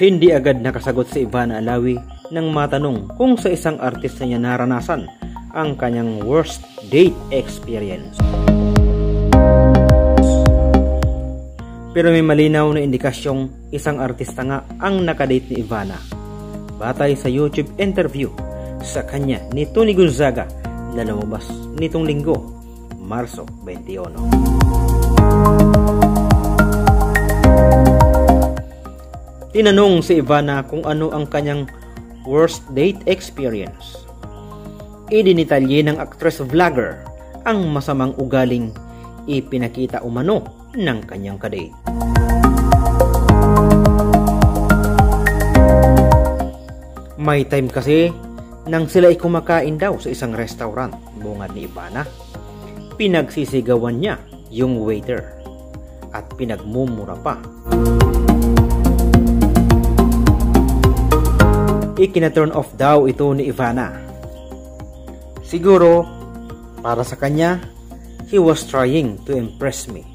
Hindi agad nakasagot si Ivana Alawi nang matanong kung sa isang artista niya naranasan ang kanyang worst date experience. Pero may malinaw na indikasyong isang artista nga ang nakadate ni Ivana. Batay sa YouTube interview sa kanya ni Tony Gonzaga na lumabas nitong linggo, Marso 21. Tinanong si Ivana kung ano ang kanyang worst date experience. Idinitalye ng actress vlogger ang masamang ugaling ipinakita umano ng kanyang kadate. May time kasi nang sila ay kumakain daw sa isang restaurant, bungad ni Ivana. Pinagsisigawan niya yung waiter at pinagmumura pa. Ikina-turn off daw ito ni Ivana. Siguro, para sa kanya, he was trying to impress me.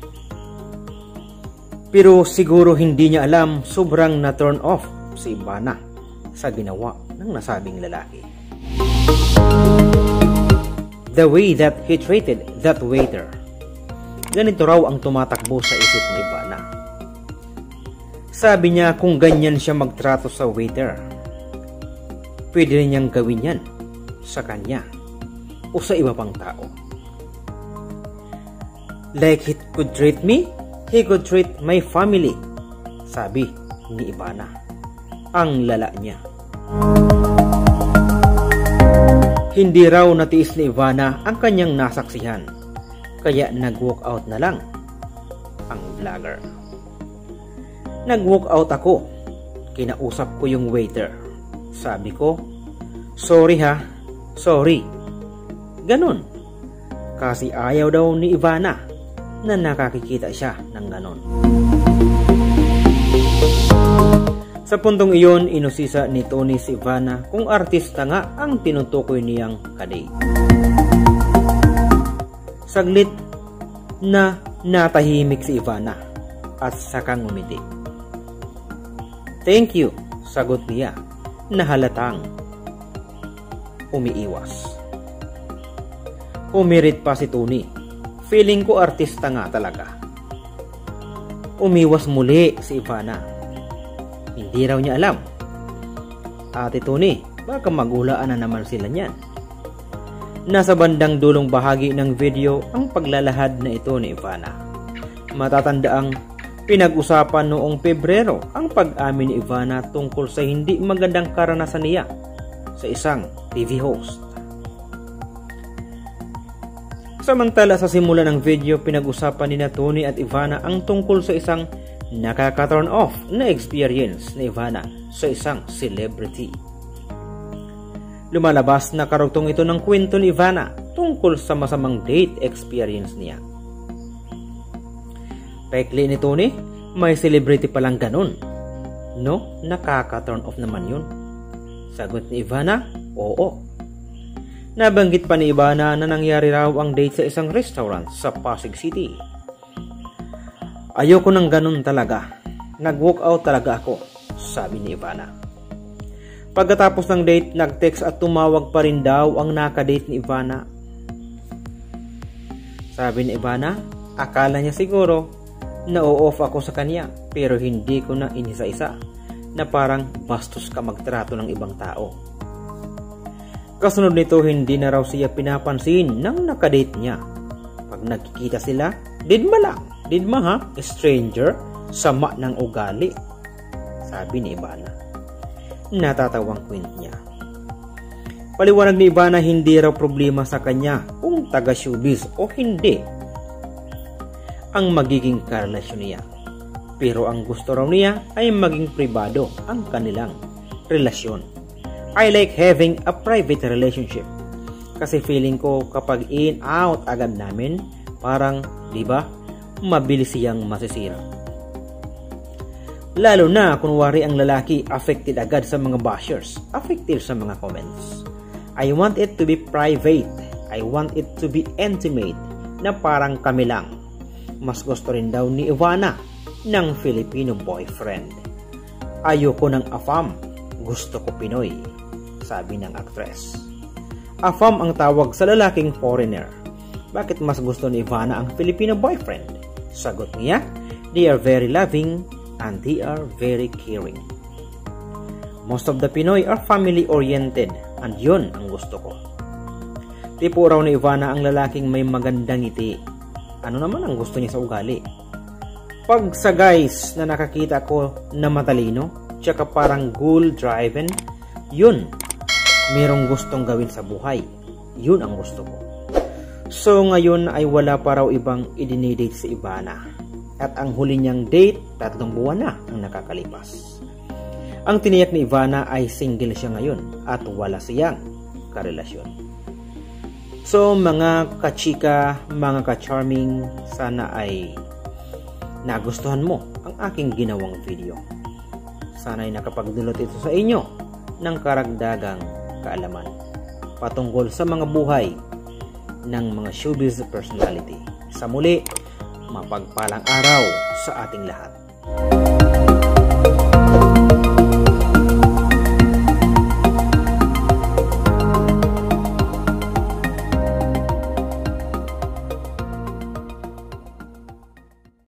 Pero siguro hindi niya alam sobrang na-turn off si Ivana sa ginawa ng nasabing lalaki. The way that he treated that waiter. Ganito raw ang tumatakbo sa isip ni Ivana. Sabi niya kung ganyan siya magtrato sa waiter, pwede rin niyang gawin yan sa kanya o sa iba pang tao. Like he could treat me, he could treat my family, sabi ni Ivana, ang lala niya. Hindi raw natiis ni Ivana ang kanyang nasaksihan, kaya nag-walk out na lang ang vlogger. Nag-walk out ako, kinausap ko yung waiter sabi ko, sorry ha, sorry. Ganon. Kasi ayaw daw ni Ivana na nakakikita siya ng ganon. Sa puntong iyon, inusisa ni Tony si Ivana kung artista nga ang tinutukoy niyang kaday. Saglit na natahimik si Ivana at sakang umiti. Thank you, sagot niya na halatang umiiwas. Umirit pa si Tony. Feeling ko artista nga talaga. Umiwas muli si Ivana. Hindi raw niya alam. Ate Tony, baka magulaan na naman sila niyan. Nasa bandang dulong bahagi ng video ang paglalahad na ito ni Ivana. Matatandaang Pinag-usapan noong Pebrero ang pag-amin ni Ivana tungkol sa hindi magandang karanasan niya sa isang TV host. Samantala sa simula ng video, pinag-usapan ni Tony at Ivana ang tungkol sa isang nakaka-turn off na experience ni Ivana sa isang celebrity. Lumalabas na karugtong ito ng kwento ni Ivana tungkol sa masamang date experience niya. Pekli ni Tony, may celebrity palang ganun. No, nakaka-turn off naman yun. Sagot ni Ivana, oo. Nabanggit pa ni Ivana na nangyari raw ang date sa isang restaurant sa Pasig City. Ayoko nang ganun talaga. Nag-walk out talaga ako, sabi ni Ivana. Pagkatapos ng date, nag-text at tumawag pa rin daw ang nakadate ni Ivana. Sabi ni Ivana, akala niya siguro na-off ako sa kanya pero hindi ko na inisa-isa na parang bastos ka magtrato ng ibang tao. Kasunod nito hindi na raw siya pinapansin ng nakadate niya. Pag nagkikita sila, didma lang, didma ha, stranger, sama ng ugali. Sabi ni Ivana. Natatawang kwent niya. Paliwanag ni Ivana hindi raw problema sa kanya kung taga showbiz o hindi ang magiging karelasyon niya. Pero ang gusto raw niya ay maging pribado ang kanilang relasyon. I like having a private relationship. Kasi feeling ko kapag in out agad namin, parang, di ba, mabilis siyang masisira. Lalo na kunwari ang lalaki affected agad sa mga bashers, affected sa mga comments. I want it to be private. I want it to be intimate na parang kami lang mas gusto rin daw ni Ivana ng Filipino boyfriend. Ayoko ng AFAM, gusto ko Pinoy, sabi ng actress. AFAM ang tawag sa lalaking foreigner. Bakit mas gusto ni Ivana ang Filipino boyfriend? Sagot niya, they are very loving and they are very caring. Most of the Pinoy are family-oriented and yun ang gusto ko. Tipo raw ni Ivana ang lalaking may magandang ngiti. Ano naman ang gusto niya sa ugali? Pag sa guys na nakakita ko na matalino, tsaka parang goal driven, yun, merong gustong gawin sa buhay. Yun ang gusto ko. So ngayon ay wala pa raw ibang idinidate si Ivana. At ang huli niyang date, tatlong buwan na ang nakakalipas. Ang tiniyak ni Ivana ay single siya ngayon at wala siyang karelasyon. So mga kachika, mga ka-charming, sana ay nagustuhan mo ang aking ginawang video. Sana'y nakapagdulot ito sa inyo ng karagdagang kaalaman patungkol sa mga buhay ng mga showbiz personality. Sa muli, mapagpalang araw sa ating lahat.